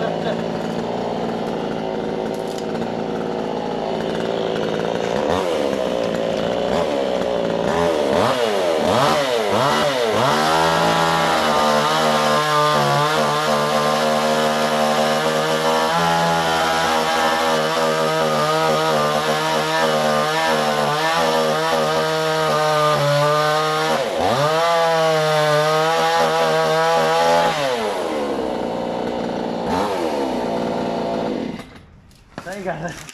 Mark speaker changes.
Speaker 1: Ha, ha, ha. Thank you guys.